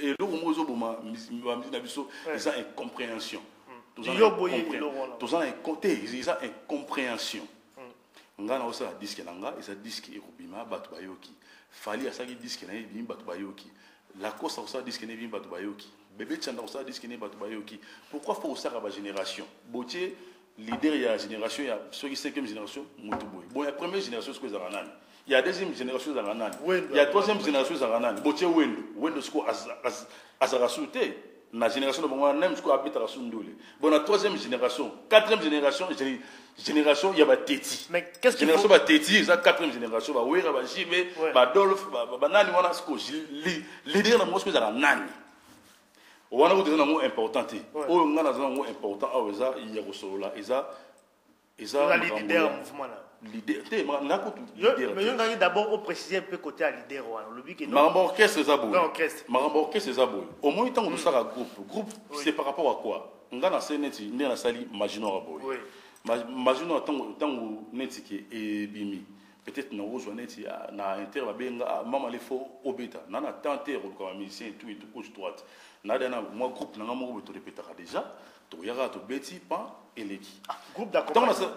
eloko moko ezoboma bamisi na biso eza incompréhension. Te eza incompréhension. Ngai naosala diske na nga eza diske ekobima bato bayoki. Fali asalaki diske na ye ebimi bato bayoki lacoste akosala diske na ebimi bato bayoki. Bebe chanda akosala diske na ye bato bayoki. Pourquoi faut osaka bagénération botie leader ya génération ya soki cinquième génération motu boye bon ya première génération siko ezalaka nani ya deuxième génération ezalaka nani. Wendo. ya troisième génération ezalaka nani. Botie wendo. Wendo siko azalaka su te na génération na bango même siko abetaka su ndole bon na troisième génération. Quatrième génération géné- génération ya bateti Mais qu'est-ce qu'il génération bateti eza quatrième génération. Bawera bajibe badolphe ba- ba- banani wana siko leader na bango siko ezalaka nani. Wana kutu eza nango important te. Oyo ngai naza nango important awa eza ya kosolola eza eza makambo leader na te ma- nga kutu Yo- leader mais te. yo ngaki d'abord opréciser un peu côté ya leader wana makambo orchestre eza boye makambo orchestre. Eza boye omoni ntango tosala groupe groupe c'est par rapport à quoi? Nga nasali neti nde nasali maginora boye Oui. Ma- maginora ntango ntango neti ke ebimi peut-être nakozwa neti ah, na inter babenga ah, mama le fo obeta na na temps te koluka bamusicien tout et tout gauche droite. Nada na mwa groupe nanga moko boye torepetaka déjà. Toyaka tobeti pan eleki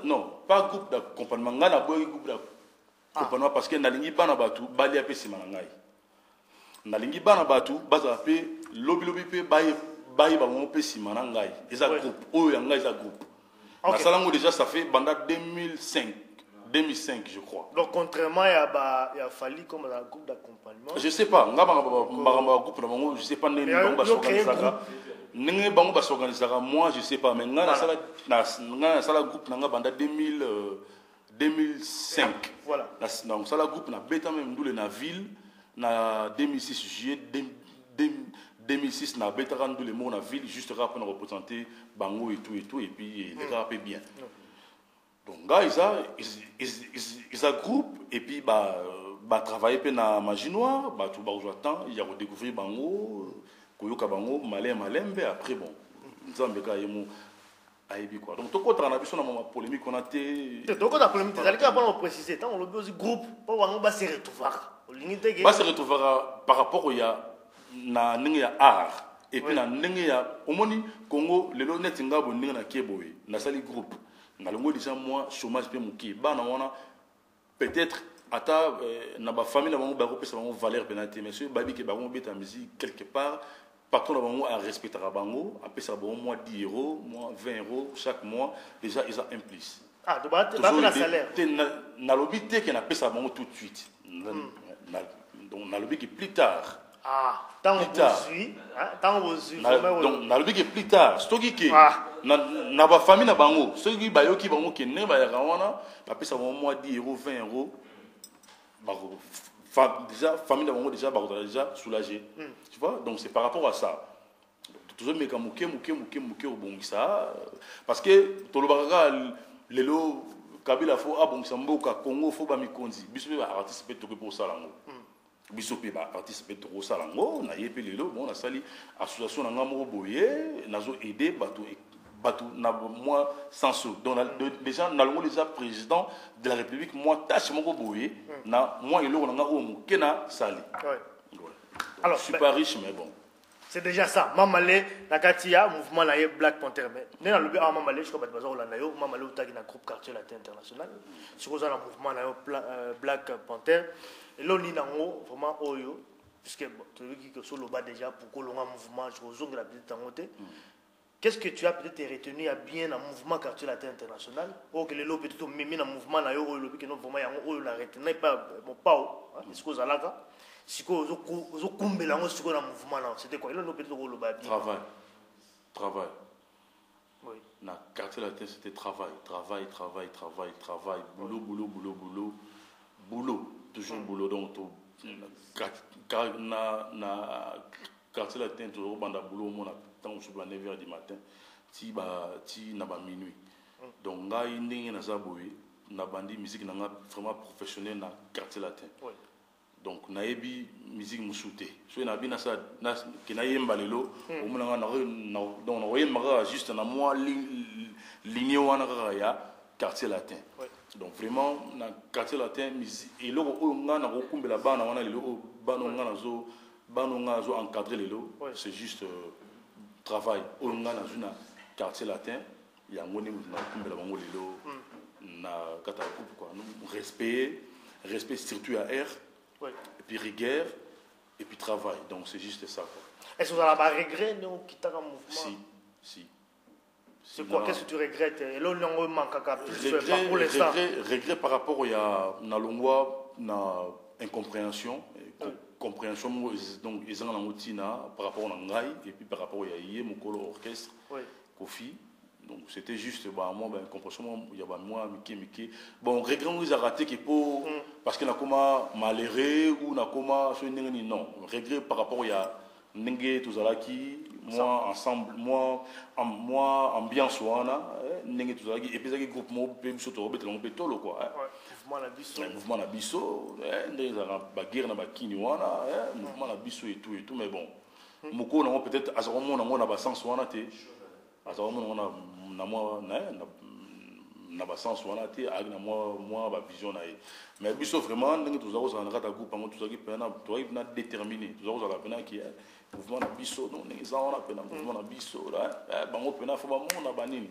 non pas groupe d'accompagnement. Ngai naboyaki groupe d'accompagnement parce que nalingi bana bato balia mpe nsima na ngai nalingi bana bato bazala mpe lobilobi mpe baye- bayeba bango mpe nsima na ngai eza groupe. Oyo ya ngai eza groupe. Déjà ça fait banda 2005 2005 je crois. Donc contrairement ya ba ya fali comme dans groupe d'accompagnement. Je sais pas. Nga ya groupe na je sais pas Mais bango basorganisaka. ndenge bango basorganisaka moi je sais pas. Mais nga nasala nas- nga nasala groupe na nga banda 2000 euh, 2005 voilà. Nas- na mosala groupe na beta meme ndule na ville na 2006 juillet dem- dem- 2006 na betaka ndule moko na ville juste kaka mpona représenter bango et tout et tout et puis elekaka mpe bien donc ngai eza ez- ez- ez- eza groupe et puis ba batravaille mpe na magie noire bato bakozwa temps ya kodécouvrir bango koyoka bango malin après bon nzambe kaka ye mo ayebi quoi. Donc tokotaka na biso na mama polémique wana te tokota te ezali kaka mpona koprécise ntango olobi ozi groupe mpo bango base retrouvaka olingi basi retrouvera par rapport ya na ndenge ya art. Et puis na ndenge ya omoni congo lelo neti nga boye ndenge nakie boye nasali groupe nalongo déjà moi chômage mpe moke bana wana peut-être ata euh, na bafamille na bango bakopesa bango valeur mpena te mais soki bayebi ke bango beta musique quelque part. Patron na bango arespectaka bango. Apesaka bango mwa 10 euros mwa 20 euros chaque mois. Déjà eza ah na salaire. te na- nalobi te ke napesa bango tout de suite. Na- na- donc nalobi ke plus tard. Ah Na- donc nalobi ke plus tard. Soki ke. Na, na bafamille na bango soki bayoki bango ke ndenge bayaka wana bapesa bango mwa 10 euros 20 euros. Bako- fa, déjà famille na bango déjà bakozala déjà soulagé. Tu vois? Donc c'est par rapport à ça. Tozomeka moke moke moke moke obongisa. Parce que tolobaka kaka lelo kabila fo abongisa mboka congo fo bamikonzi biso mpe baartiste mpe tokoki mpo kosala yango. Biso mpe baartiste mpe tokosala yango. Naye mpe lelo bon nasali association na nga moko boye nazo aide bato bato na moi sanso donc na- de- déjà nalongo déjà président de la république. Moi tâche moko boye na moi eloko na nga oyo moke Ouais. Ouais. alors je suis ben, pas riche mais bon. c'est déjà ça. Mamale na kati ya mouvement na ye black panther. Mais nde nalobi awa mamale sikoyo bato baza kolanda yo mamale otaki na groupe quartier latin international sikoyo oza na mouvement na yo euh, black panther. Elo nini yango vraiment oyo puisque toyoki ke soloba déjà pour kolonga mouvement ozongela peut-être yango te Qu'est-ce que tu as peut-être retenu à bien dans le mouvement quartier latin international ou que les lots peut-être dans le mouvement yo vraiment yango oyo la retenu pas mon pas est-ce que zalaka siko zo zo kumbela ngo siko na mouvement c'était quoi peut-être bien travail travail oui na quartier latin c'était travail travail travail travail travail boulot boulot boulot boulot boulot toujours boulot donc to na na quartier latin tozobanda ba 9 heures du matin ti ba ti na ba minuit donc ngai ndenge naza boye nabandi musique na vraiment professionnel quartier latin donc nayebi musique mosusu te juste ligne wana kaka ya quartier latin donc vraiment na quartier latin bana nga azo encadré lelo c'est juste euh, travail. Oyo nga nazwi na quartier latin yango nde nakumbela bango lelo na kata ya coupe quoi. Respect respect surtout ya air et puis rigueur et puis travail. Donc c'est juste ça quoi. Est-ce que vous avez un regret de quitter un mouvement? Si si. C'est quoi? Qu'est-ce que tu regrettes? Et là, on manque à plus pour l'instant. regret, regret par rapport ya na longwa na incompréhension co- compréhension donc ezanga nango ntina par rapport na ngai et puis par rapport ya ye mokolo orchestre Oui. kofi donc c'était juste bah moi ben compréhension mo ya ba moi mike mike bon regret ngo ezalaka te ke po parce que nakoma malheureux ou nakoma so ndenge nini non regret par rapport ya ndenge tozalaki moi ensemble moi moi ambiance wana eh, ndenge tozalaki et puis ezalaki groupe moko mpe biso tokobetela ngo mpe tolo quoi. Ouais. Mouvement biso. Eh, mouvement na biso eh, ndenge ezalaka baguerre na bakini wana eh, mouvement na biso et tout et tout mais bon. Mokolo nango peut-être aza komona yango na basens wana te. Aza komona yango na- na mwa na na- na basens wana te ayaki na mwa mwa bavision na ye. Mais biso vraiment ndenge toza kozala na kati ya groupe yango tozalaki mpena tozalaki mpena déterminé. Toza kozala mpena ki eh, mouvement na biso. Donc ndenge eza wana mpena mouvement na biso eh, bango mpena fo bamona banini.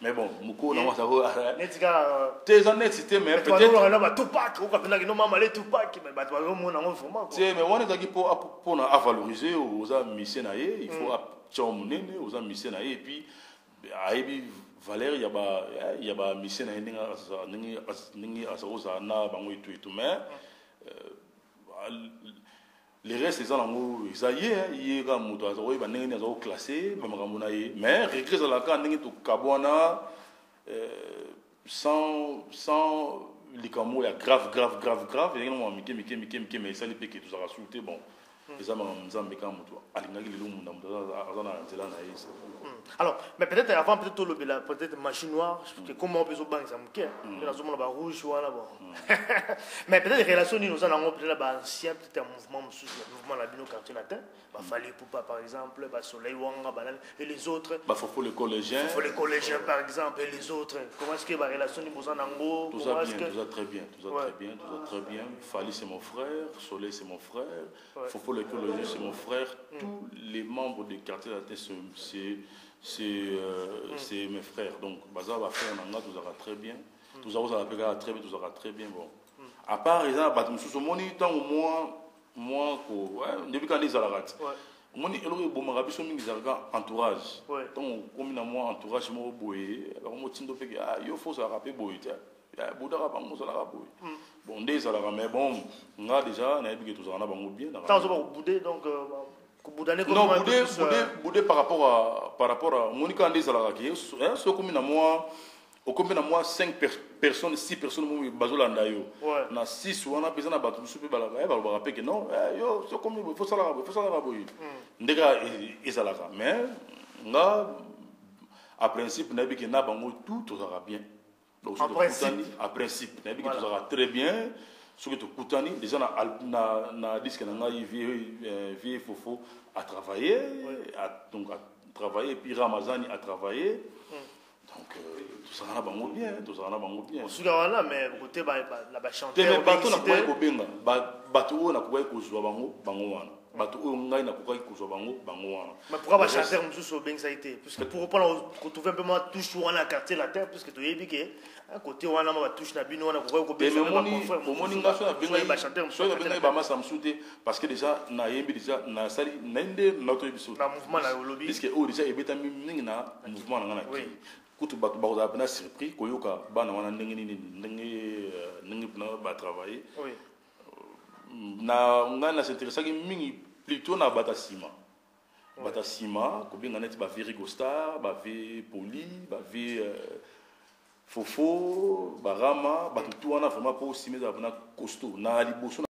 Mais bon mokolo nango aza Netika. te eza neti te mais Peut-être. Mais wana ezalaki mpo mpona avalorize oza mise na ye il faut atya monene oza mise na ye et puis ayebi valeur ya ba ya bamise na aza- ndenge az- ndenge aza kozala na bango etu etu mais euh, le reste eza nango eza ye ye kaka moto aza koyeba ndenge nini aza koklasse bamakambo na ye mais regret ezalaka ndenge tokabwana euh, sans likambo ya grave grave grave grave ezalaki nango mike mike mike mike mais esali mpe ke tozalaka sulu te bon na ye Alors, mais peut-être avant, peut-être le bela, peut-être machine noire, que comment on peut se banque ça quitte. La zone là rouge voilà bon. Mais peut-être relation nous en avons peut-être bah ancien peut-être un mouvement mouvement la bino quartier latin, bah fallait poupa par exemple, bah soleil wanga banane et les autres. le collégien Pour les collégiens par exemple et les autres. Comment est-ce que bah relation nous en ango Tout ça bien, tout ça très bien, tout ça très bien, tout ça très bien. Fali c'est mon frère, Soleil c'est mon frère, Ouais. Fofo l'écologie c'est mon frère. Tous les membres du quartier latin c'est euh, c'est mes frères. Donc baza va faire nanga tout ça très bien. Tout ça très bien, tout très bien bon. À part les gens batum sous moni tant au moins moi depuis quand. Ouais. moni eloko ebomaka biso mingi ezalaka entourage ntango okomi na mwa entourage moko boye bango motindo ah, yo fo ozalaka mpe boye te bodaka bango ozalaka boye bon nde ezalaka mais bon nga déjà nayebi ke tozalaka na bango bien plus, euh, boude par rapport à par rapport à moni kaka nde ezalaka ke eh, so okomi na mwa okomi na mwa 5 personnes 6 personnes mo bazolanda yo. Na 6 wana mpenza na bato mosusu mpe balaka eh, balobaka mpe ke non eh, yo so okomi boye fosalaka boye fosalaka boye. Nde kaka e- ezalaka mais nga a principe nayebi ke na bango tout tozalaka bien donc En principe. a principe. Nayebi ke Voilà. tozalaka très bien. Soki tokutani déjà na, na, na na ngai vie, euh, vie fofo a travaillé a, donc a travaillé et puis ramazani a travaillé donc euh, tozalaka na bango bien tozalaka na bango bien. Wana mais bato kobenga bato oyo kozwa bango bango wana bato oyo ngai nakokaki kozwa bango bango wana. Pourquoi Puisque pour reprendre, retrouver un peu moins touche quartier latin, puisque ma na bino nga so nabengai bamasa mosusu te parce que déjà nayembi déjà nasali nde na mouvement na lobby. puisque oyo déjà ebetami mingi na mouvement na ngai na Oui. kii. Kutu bato bakozala mpena surpris koyoka bana wana ndenge nini ndenge ndenge mpena batravaille Oui. Na ngai nasinteresaki mingi plutôt na bato nsima bato nsima kobenga neti bave rigostar bave poli bave euh, fofo barama bato tu wana vraiment mpo nsima ezala mpena costo na liboso